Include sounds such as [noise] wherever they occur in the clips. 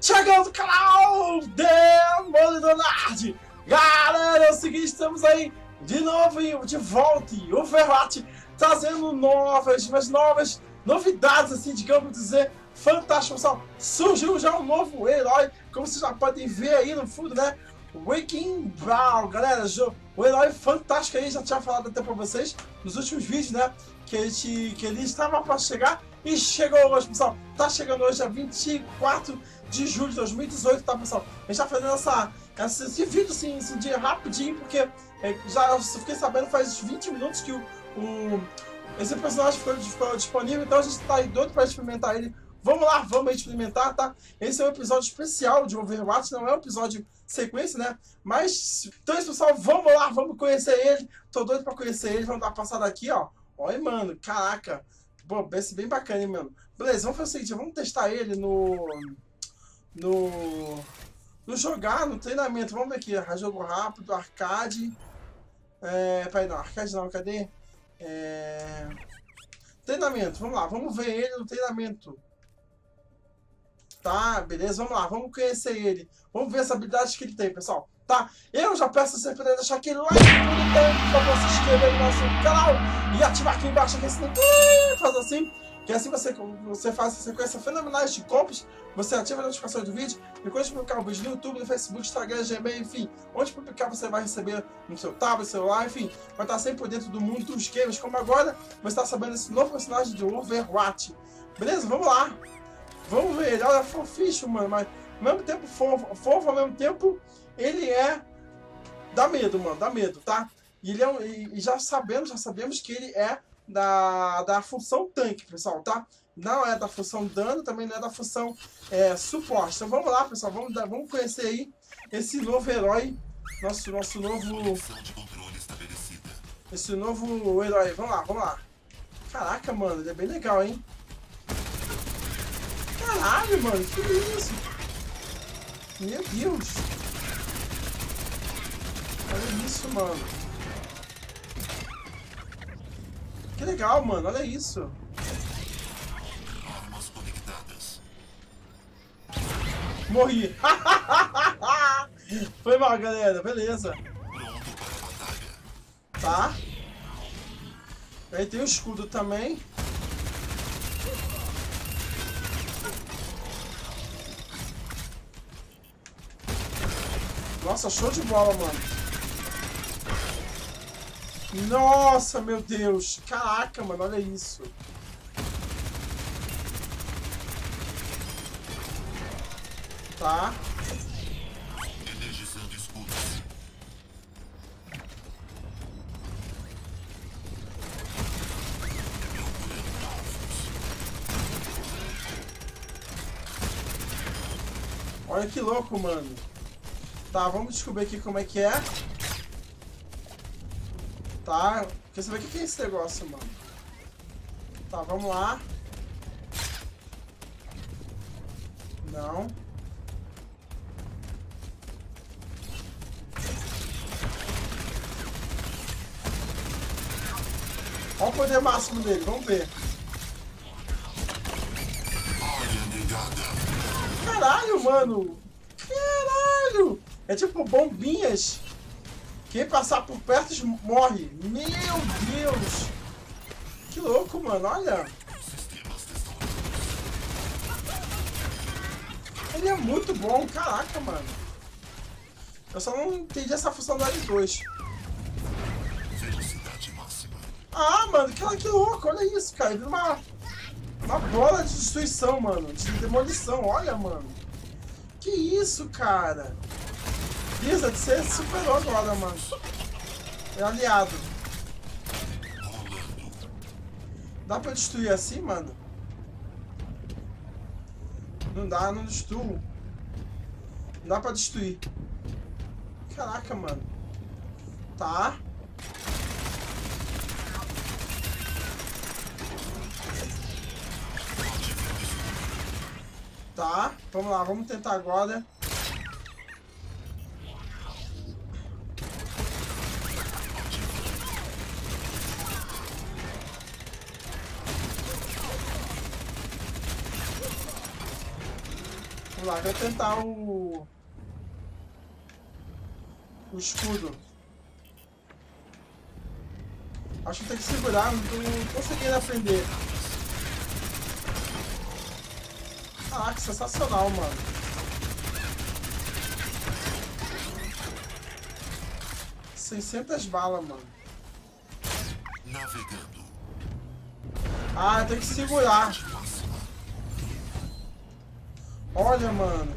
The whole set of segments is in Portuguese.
chegando no canal Demolidor Nerd. Galera, é o seguinte, estamos aí de novo, de volta em Overwatch, trazendo novas, mas novas novidades, assim, digamos dizer, fantástico, pessoal. Surgiu já um novo herói, como vocês já podem ver aí no fundo, né? Waking Brown, galera, o herói fantástico aí, já tinha falado até pra vocês nos últimos vídeos, né? Que ele, que ele estava para chegar e chegou hoje, pessoal. Tá chegando hoje, dia 24 de julho de 2018, tá, pessoal? A gente tá fazendo essa, essa esse vídeo, assim, esse dia rapidinho, porque é, já fiquei sabendo faz 20 minutos que o, o esse personagem ficou, ficou, disponível, então a gente tá aí doido pra experimentar ele. Vamos lá, vamos experimentar, tá? Esse é um episódio especial de Overwatch, não é um episódio sequência, né? Mas, então é isso, pessoal, vamos lá, vamos conhecer ele. Tô doido pra conhecer ele, vamos dar uma passada aqui, ó. Olha, mano, caraca. Pô, parece bem bacana, hein, mano. Beleza, vamos fazer o seguinte, vamos testar ele no... No... No jogar, no treinamento. Vamos ver aqui, jogo rápido, arcade... É... Peraí, não, arcade não, cadê? É... Treinamento, vamos lá, vamos ver ele no treinamento. Tá, beleza, vamos lá, vamos conhecer ele. Vamos ver as habilidades que ele tem, pessoal. Tá? Eu já peço você para deixar aquele like tempo, para você se inscrever no nosso canal e ativar aqui embaixo aquele sininho. Faz assim, que assim você, você faz essa sequência fenomenais de compras, você ativa a notificação do vídeo, e quando publicar o vídeo no YouTube, no Facebook, Instagram, Gmail, enfim, onde publicar você vai receber no seu tablet, celular, enfim, vai estar sempre por dentro do mundo dos games, como agora você está sabendo esse novo personagem de Overwatch. Beleza? Vamos lá! Vamos ver ele, olha, foficho, mano, mas ao mesmo tempo fofo, fofo, ao mesmo tempo ele é. dá medo, mano, dá medo, tá? E, ele é um, e já sabemos, já sabemos que ele é da, da função tanque, pessoal, tá? Não é da função dano, também não é da função é, suporte. Então vamos lá, pessoal, vamos, dar, vamos conhecer aí esse novo herói, nosso, nosso novo. Esse novo herói. Vamos lá, vamos lá. Caraca, mano, ele é bem legal, hein? Caralho, mano, que isso? Meu Deus. Olha isso, mano. Que legal, mano, olha isso. Morri. [laughs] Foi mal, galera. Beleza. Tá. Aí tem o escudo também. Nossa, show de bola, mano. Nossa, meu Deus. Caraca, mano, olha isso. Tá. Escudos. Olha que louco, mano. Tá, vamos descobrir aqui como é que é. Tá, quer saber o que é esse negócio, mano? Tá, vamos lá. Não. Olha o poder máximo dele, vamos ver. Caralho, mano! Caralho! É tipo bombinhas. Quem passar por perto morre. Meu Deus. Que louco, mano. Olha. Ele é muito bom. Caraca, mano. Eu só não entendi essa funcionalidade 2. Ah, mano, que, que louco. Olha isso, cara. Ele uma, uma bola de destruição, mano. De demolição. Olha, mano. Que isso, cara. Blizzard, você superou agora, mano. É aliado. Dá pra destruir assim, mano? Não dá, não destruo. Não dá pra destruir. Caraca, mano. Tá. Tá, vamos lá, vamos tentar agora. Lá, quero tentar o... O escudo. Acho que tem que segurar, não tô conseguindo aprender. Ah, que sensacional, mano. Seiscentas balas, mano. Navegando. Ah, tem que segurar. Olha, mano.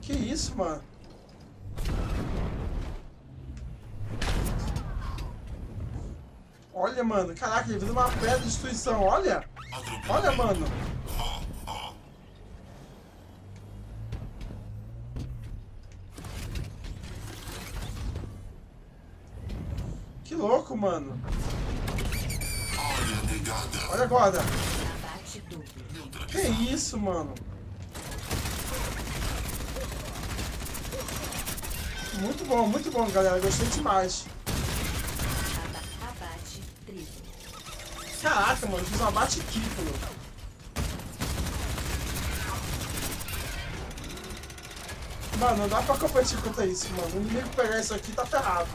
Que isso, mano? Olha, mano. Caraca, ele fez uma pedra de destruição. Olha. Olha, mano. Que louco, mano. Olha agora. Que isso, mano. Muito bom, muito bom, galera. Gostei demais. Caraca, mano, fiz um abate triplo. Mano, não dá pra competir contra isso, mano. O inimigo pegar isso aqui tá ferrado.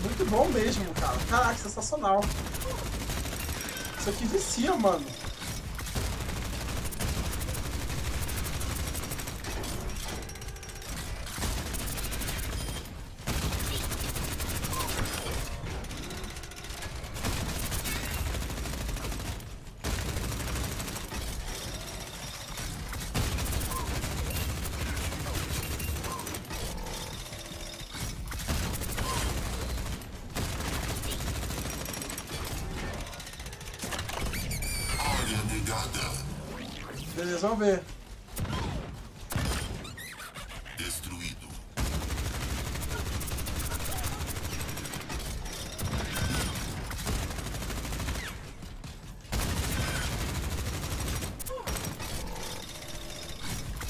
Muito bom mesmo, cara. Caraca, sensacional. Isso aqui vicia, mano. Beleza, vamos ver. Destruído.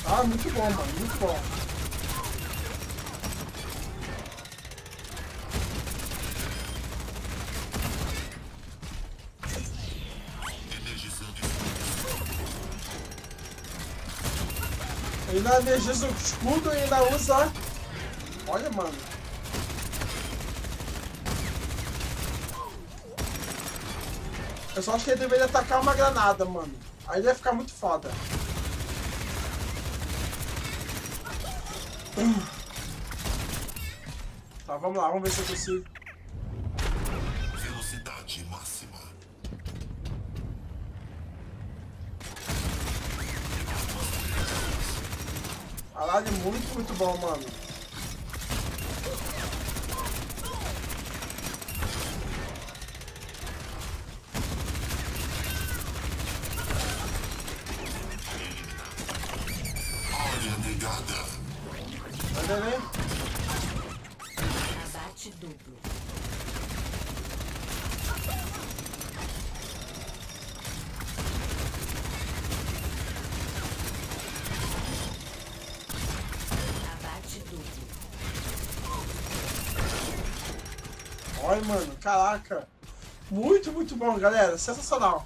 Ah, muito bom, mano, muito bom. Energiza o escudo e ainda usa... Olha, mano. Eu só acho que ele deveria atacar uma granada, mano. Aí ele ia ficar muito foda. Tá, vamos lá, vamos ver se eu consigo. Caralho, muito, muito bom, mano. Olha, negada. Vai, vem. Abate duplo. Olha, mano, caraca. Muito, muito bom, galera. Sensacional.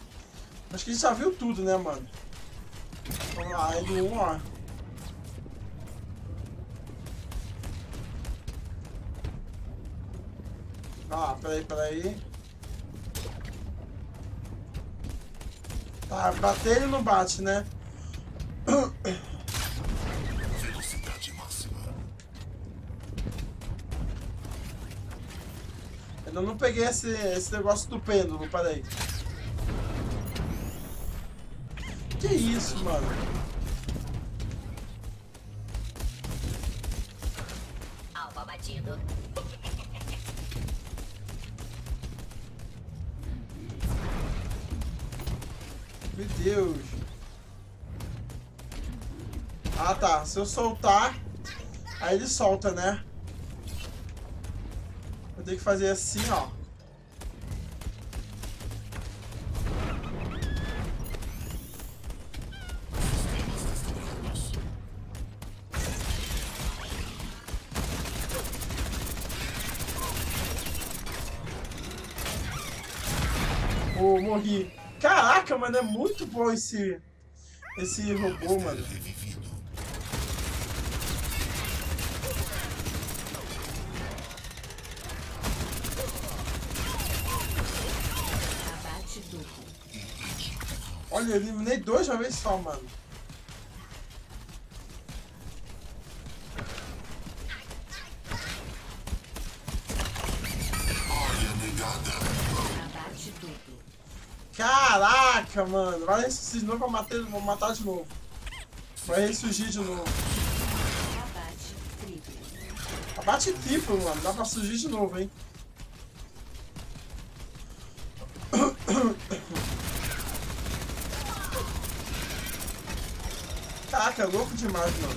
Acho que a gente já viu tudo, né, mano? Vamos lá, L1, ó. Ah, peraí, peraí. Tá, bater ele não bate, né? [clears throat] Eu não peguei esse, esse negócio do pêndulo, peraí. Que isso, mano? Alvo abatido. Meu Deus. Ah, tá. Se eu soltar, aí ele solta, né? ter que fazer assim, ó. Oh, morri. Caraca, mano, é muito bom esse, esse robô, mano. Olha, eu eliminei dois de uma vez só, mano. Caraca, mano. Vai ressurgir de novo, vou matar, vou matar de novo. Vai ressurgir de novo. Abate triplo. Abate triplo, mano. Dá pra surgir de novo, hein. É louco demais, mano.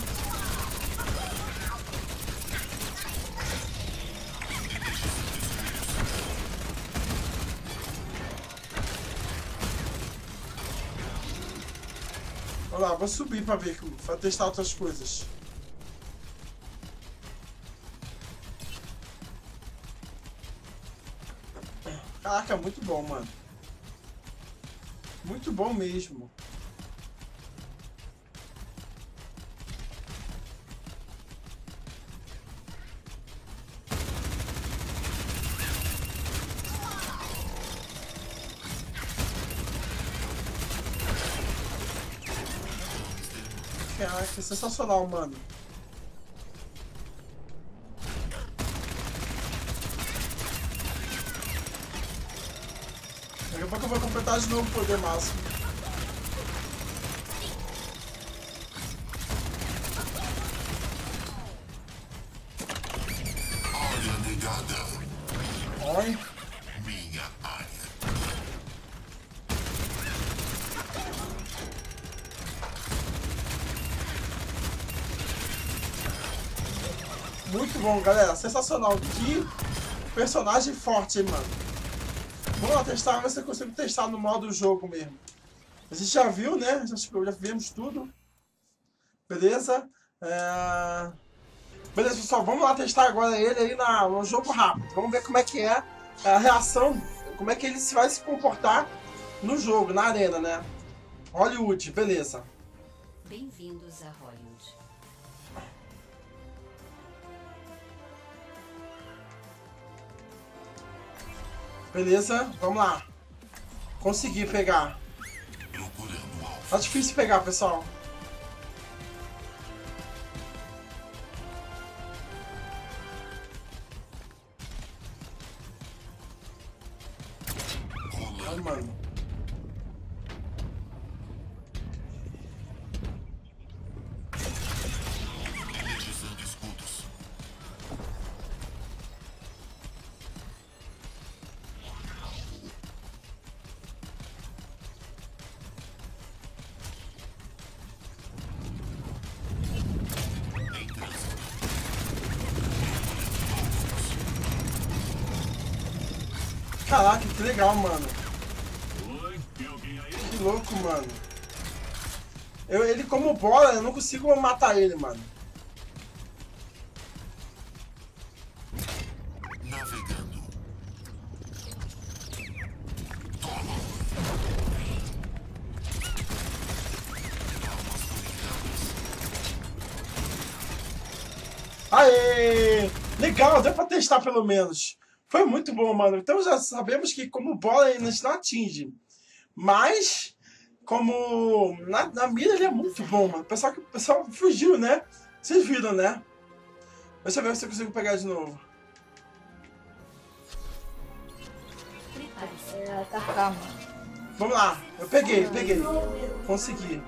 Olha lá, vou subir pra ver, pra testar outras coisas. Caraca, muito bom, mano. Muito bom mesmo. Caraca, sensacional, mano. Daqui a pouco eu vou completar de novo o poder máximo. Área negada. Oi. Bom, galera. Sensacional. Que personagem forte, mano. Vamos lá testar, ver se eu consigo testar no modo jogo mesmo. A gente já viu, né? Já, já vimos tudo. Beleza? É... Beleza, pessoal. Vamos lá testar agora ele aí na, no jogo rápido. Vamos ver como é que é a reação, como é que ele vai se comportar no jogo, na arena, né? Hollywood, beleza. Bem-vindos a Hollywood. Beleza, vamos lá. Consegui pegar. Tá difícil pegar, pessoal. Caraca, que legal, mano. Que louco, mano. Eu, ele como bola, eu não consigo matar ele, mano. Navegando. Aê! Legal, deu pra testar pelo menos. Foi muito bom, mano. Então já sabemos que como bola a gente não atinge. Mas, como na, na mira ele é muito bom, mano. O pessoal, o pessoal fugiu, né? Vocês viram, né? Deixa eu ver se eu consigo pegar de novo. É, mano. Vamos lá. Eu peguei, peguei. Consegui.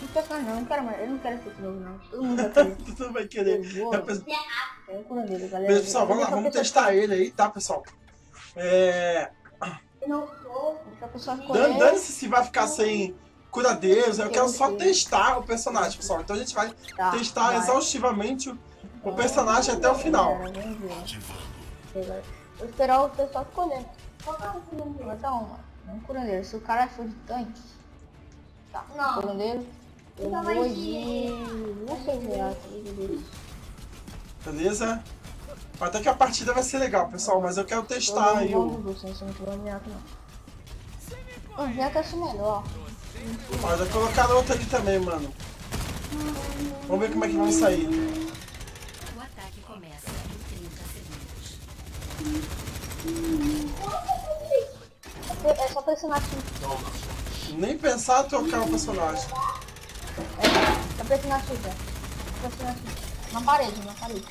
Não atacar não, não quero mais. Eu não quero esse jogo, não. Todo mundo vai [laughs] querer. Tu vai querer. Eu vou. É, pe- É o curandeiro, galera. Beleza, pessoal, vamos lá, vamos testar ele aí, tá, pessoal? É. Não sou. Se a pessoa correr, Dane-se se vai ficar sem curadeiros, eu quero só testar o personagem, pessoal. Então a gente vai tá, testar vai. exaustivamente o, o personagem até o final. Galera. Vou esperar o pessoal escolher. Qual é o curandeiro? Então. Um curandeiro. Se o cara for de tanque. Tá. Não. Curandeiro. Eu vou vai de. de- Não sei reais. beleza. Até que a partida vai ser legal, pessoal, mas eu quero testar Eu aí não o. sem não vou ganhar, não. Vem até esse melhor. Ó, já colocaram outra ali também, mano. Vamos ver como é que vão sair. O ataque começa em 30 segundos. É só pressionar aqui. Nem pensar em trocar o personagem. É, pressionar aqui, velho. Só pressionar aqui. Na parede, na parede.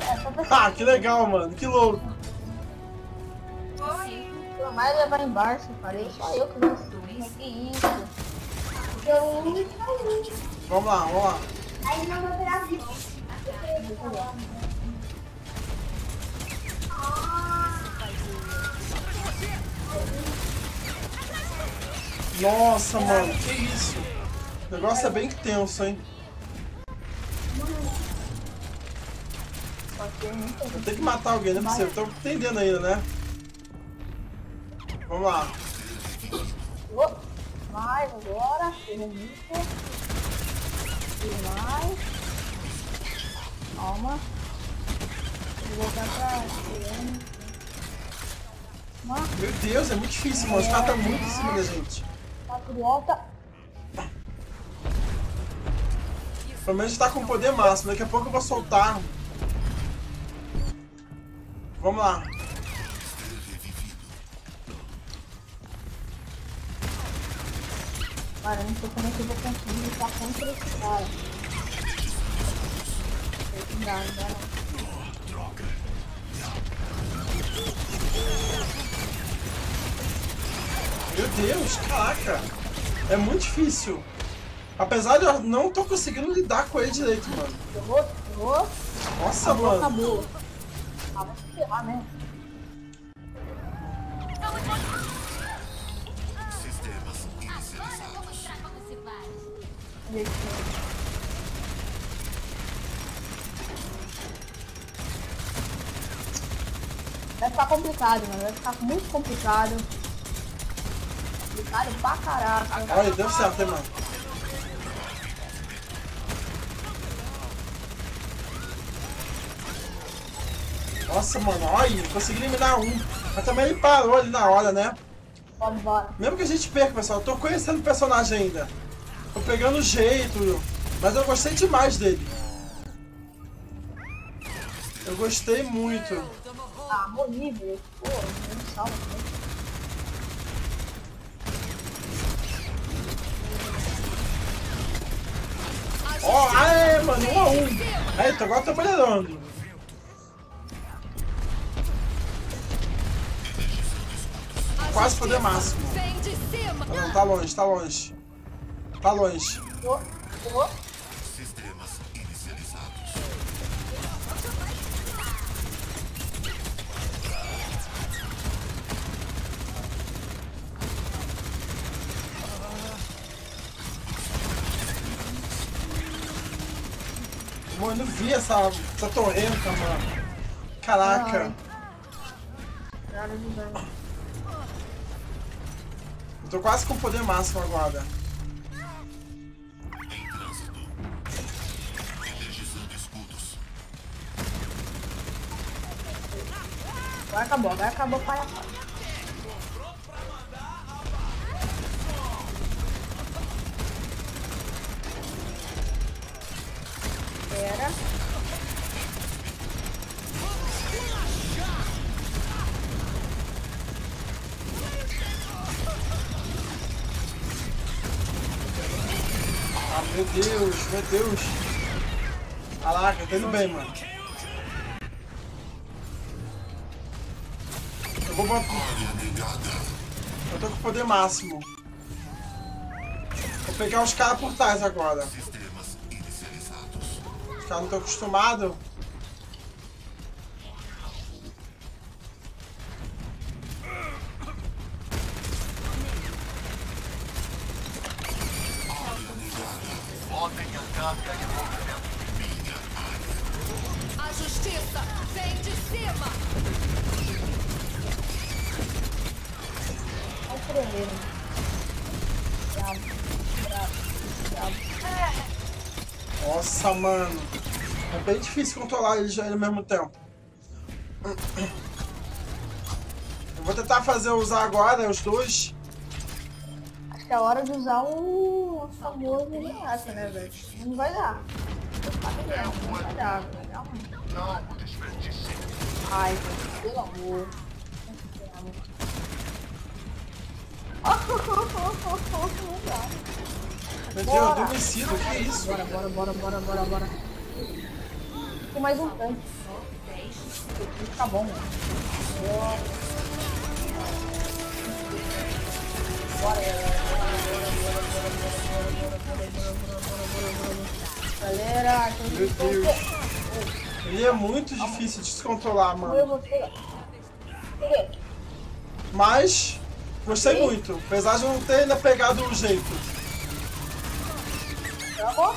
É, pressionar. Ah, que legal, mano. Que louco. Pô, mas ele vai embaixo, parei. Só eu que vou. Mas que isso? Eu não Vamos lá, vamos lá. Aí não vai virar vídeo. Nossa, mano, que isso? O negócio é bem tenso, hein? Eu tenho que matar alguém, não é possível. Tô entendendo ainda, né? Vamos lá. Mais agora. Permita. E mais. Calma. Vou voltar pra. Meu Deus, é muito difícil, mano. Os caras estão muito em cima da gente. quatro de volta. Pelo menos tá com poder máximo. Daqui a pouco eu vou soltar. Vamos lá. Cara, não sei como é que eu vou conseguir lutar contra esse cara. Não dá, não dá não. Meu Deus, caraca. É muito difícil. Apesar de eu não tô conseguindo lidar com ele direito, mano. Ferrou, ferrou. Nossa, Acabou, mano. acabou. Ah, vai se ferrar mesmo. Sistemas inicializados. Gente, Vai ficar complicado, mano. Vai ficar muito complicado. Complicado pra caraca. Olha, deu certo, hein, mano. Nossa, mano, olha, consegui eliminar um. Mas também ele parou ali na hora, né? Pode embora. Mesmo que a gente perca, pessoal, eu tô conhecendo o personagem ainda. Tô pegando o jeito, mas eu gostei demais dele. Eu gostei muito. Ah, morri, velho. Pô, não salva. né? Ó, aê, mano, um a um. Aí, tô agora tô melhorando. Quase poder máximo. Não, tá longe, tá longe. Tá longe. Ô, ô, Mano, eu não vi essa, essa torrenta, mano. Caraca. Eu tô quase com poder máximo agora. Em trânsito. Energizando escudos. Agora acabou, agora acabou Ah, meu Deus, meu Deus. Caraca, tá indo bem, mano. Eu vou botar... Eu tô com poder máximo. Vou pegar os caras por trás agora. Os caras não estão acostumados. Bravo, bravo, bravo. Nossa, mano. É bem difícil controlar eles ao mesmo tempo. Eu vou tentar fazer usar agora os dois. Acho que é hora de usar o famoso ameaça, né, velho? Não vai dar. Não vai dar. Calma aí. Ai, pelo amor. Não dá. Meu Deus, Bora. adormecido, que isso? Bora, bora, bora, bora, bora, bora. Tem mais um tanque. Tá bom. Bora, galera. Meu Deus. Ele é muito difícil de controlar, Eu mano. Mas, gostei muito. Apesar de não ter ainda pegado o jeito. Tá bom?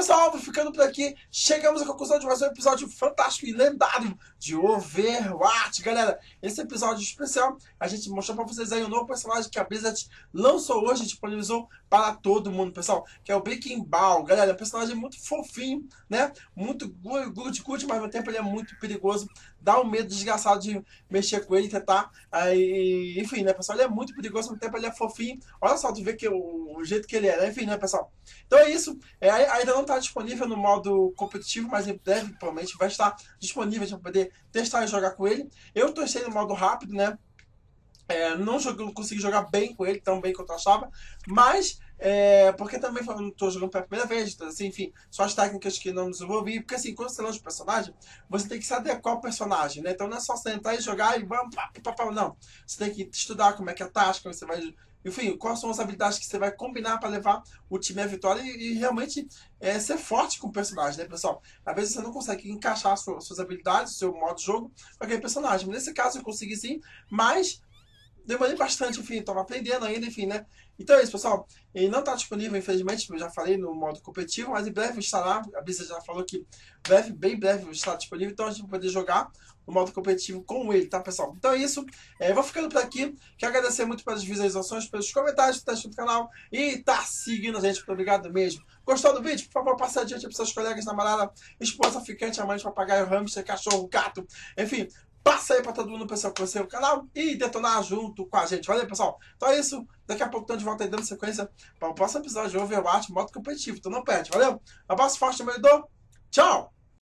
Pessoal, ficando por aqui. Chegamos à conclusão de mais um episódio fantástico e lendário de Overwatch. Galera, esse episódio especial, a gente mostrou pra vocês aí um novo personagem que a Blizzard lançou hoje, disponibilizou para todo mundo, pessoal, que é o Breaking Ball. Galera, é um personagem muito fofinho, né? Muito good, good, mas ao tempo ele é muito perigoso. Dá um medo desgraçado de mexer com ele, tentar. Aí, enfim, né, pessoal? Ele é muito perigoso, ao tempo ele é fofinho. Olha só, tu vê que o, o jeito que ele é, né? Enfim, né, pessoal? Então é isso. É, ainda não está disponível no modo competitivo, mas em breve provavelmente vai estar disponível para poder testar e jogar com ele. Eu testei no modo rápido, né? É, não, joguei, não consegui jogar bem com ele, tão bem quanto eu achava, mas é, porque também estou jogando pela primeira vez, então, assim, enfim, só as técnicas que não desenvolvi, porque assim, quando você lança o personagem, você tem que se adequar ao personagem, né? Então não é só você entrar e jogar e vamos, pá, pá, pá, não. Você tem que estudar como é que é a tática, você vai enfim, quais são as habilidades que você vai combinar para levar o time à vitória e, e realmente é, ser forte com o personagem, né, pessoal? Às vezes você não consegue encaixar sua- suas habilidades, seu modo de jogo com aquele personagem. Nesse caso eu consegui sim, mas demorei bastante, enfim, estava aprendendo ainda, enfim, né? Então é isso, pessoal. Ele não está disponível, infelizmente, como eu já falei, no modo competitivo, mas em breve estará. A Blizzard já falou que breve, bem breve estará disponível, então a gente vai poder jogar no modo competitivo com ele, tá, pessoal? Então é isso. É, vou ficando por aqui. Quero agradecer muito pelas visualizações, pelos comentários que tá assistindo o canal e tá seguindo a gente. Muito obrigado mesmo. Gostou do vídeo? Por favor, passe adiante para seus colegas, namorada, esposa, ficante, amante, papagaio, hamster, cachorro, gato, enfim. Passa aí para todo mundo pessoal conhecer o canal e detonar junto com a gente. Valeu, pessoal. Então é isso. Daqui a pouco estamos de volta aí dando sequência para o próximo episódio de Overwatch modo competitivo. Então não perde. Valeu. Abraço forte, meu Tchau.